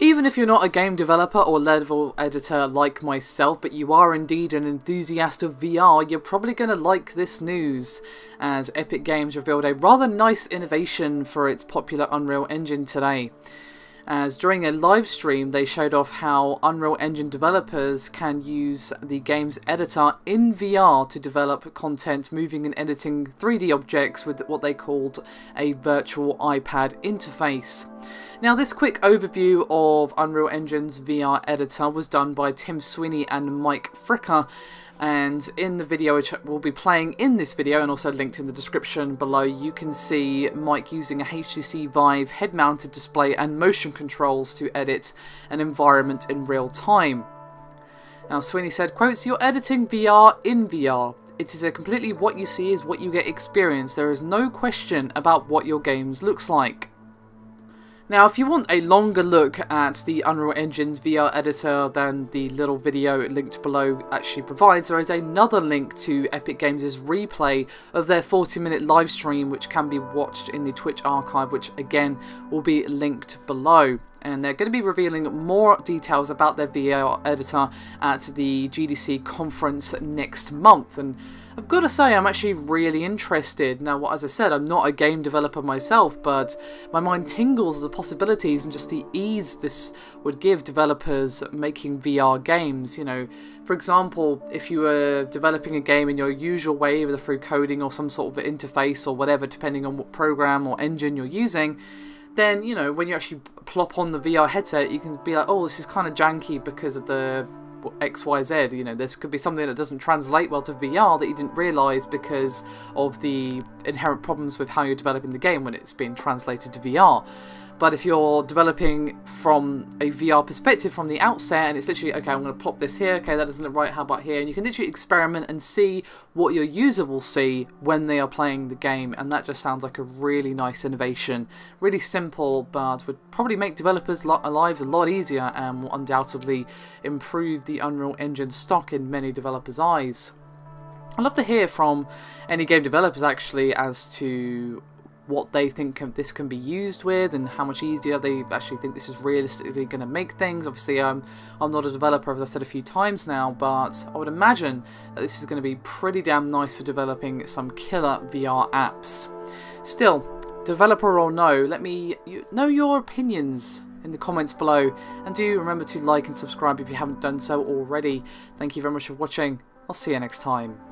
Even if you're not a game developer or level editor like myself, but you are indeed an enthusiast of VR, you're probably going to like this news, as Epic Games revealed a rather nice innovation for its popular Unreal Engine today as during a live stream they showed off how Unreal Engine developers can use the game's editor in VR to develop content moving and editing 3D objects with what they called a virtual iPad interface. Now this quick overview of Unreal Engine's VR editor was done by Tim Sweeney and Mike Fricker and in the video which will be playing in this video and also linked in the description below you can see Mike using a HTC Vive head mounted display and motion controls to edit an environment in real time. Now Sweeney said, quotes, you're editing VR in VR. It is a completely what you see is what you get experience. There is no question about what your games looks like. Now, if you want a longer look at the Unreal Engine's VR editor than the little video linked below actually provides, there is another link to Epic Games' replay of their 40 minute live stream, which can be watched in the Twitch archive, which again will be linked below and they're going to be revealing more details about their VR editor at the GDC conference next month. And I've got to say, I'm actually really interested. Now, as I said, I'm not a game developer myself, but my mind tingles at the possibilities and just the ease this would give developers making VR games. You know, for example, if you were developing a game in your usual way, either through coding or some sort of interface or whatever, depending on what program or engine you're using, then you know when you actually plop on the VR headset, you can be like, oh, this is kind of janky because of the X, Y, Z. You know, this could be something that doesn't translate well to VR that you didn't realise because of the inherent problems with how you're developing the game when it's being translated to VR. But if you're developing from a VR perspective from the outset, and it's literally, okay, I'm going to plop this here, okay, that doesn't look right, how about here? And you can literally experiment and see what your user will see when they are playing the game, and that just sounds like a really nice innovation. Really simple, but would probably make developers' lives a lot easier and will undoubtedly improve the Unreal Engine stock in many developers' eyes. I'd love to hear from any game developers actually as to what they think this can be used with and how much easier they actually think this is realistically going to make things. Obviously, um, I'm not a developer, as I said a few times now, but I would imagine that this is going to be pretty damn nice for developing some killer VR apps. Still, developer or no, let me know your opinions in the comments below, and do remember to like and subscribe if you haven't done so already. Thank you very much for watching. I'll see you next time.